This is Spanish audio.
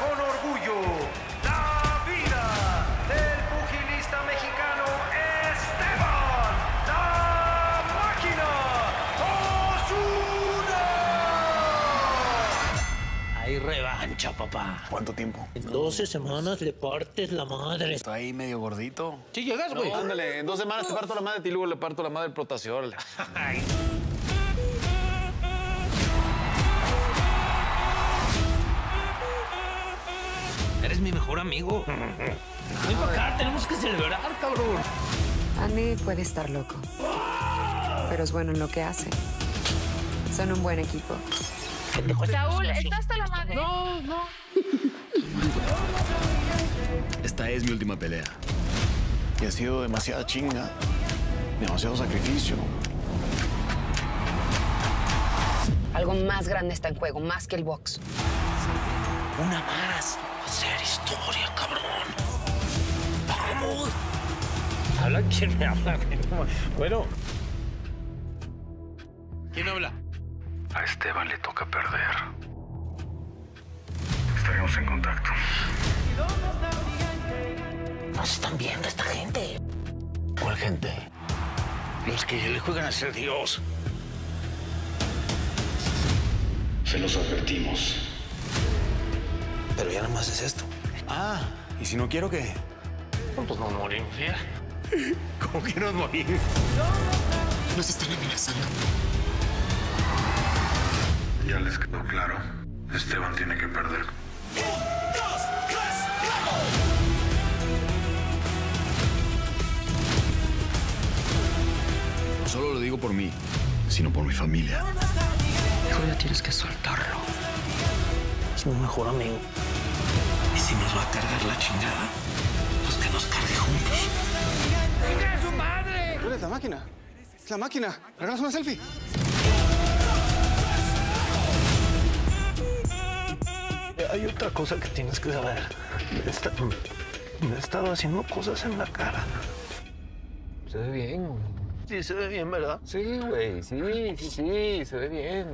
con orgullo la vida del pugilista mexicano Esteban La Máquina Osuna. Hay revancha, papá. ¿Cuánto tiempo? En 12 semanas le partes la madre. Está ahí medio gordito. Sí, llegas, güey. No, ándale, en dos semanas te parto la madre y luego le parto la madre al protaciol. Eres mi mejor amigo. Ven para acá, tenemos que celebrar, cabrón. Andy puede estar loco, pero es bueno en lo que hace. Son un buen equipo. Saúl, está hasta la madre. No, no. Esta es mi última pelea. Y ha sido demasiada chinga, demasiado sacrificio. Algo más grande está en juego, más que el box. Una más. Hacer historia, cabrón. Vamos. Habla quién me habla. Bueno. ¿Quién habla? A Esteban le toca perder. Estaremos en contacto. Nos están viendo esta gente. ¿Cuál gente? Los que le juegan a ser Dios. Se los advertimos. Pero ya nada más es esto. Ah, ¿y si no quiero qué? Pues no morimos, ya. ¿Cómo que nos morir? Nos están amenazando. Ya les quedó claro. Esteban tiene que perder. No solo lo digo por mí, sino por mi familia. Hijo, ya tienes que soltarlo. Es mi mejor amigo. Y si nos va a cargar la chingada, pues que nos cargue juntos. es la máquina? Es la máquina. ¿Regalas una selfie? Hay otra cosa que tienes que saber. Me, está- me he estado haciendo cosas en la cara. Se ve bien. Sí, se ve bien, ¿verdad? Sí, güey, sí, sí, sí, se ve bien.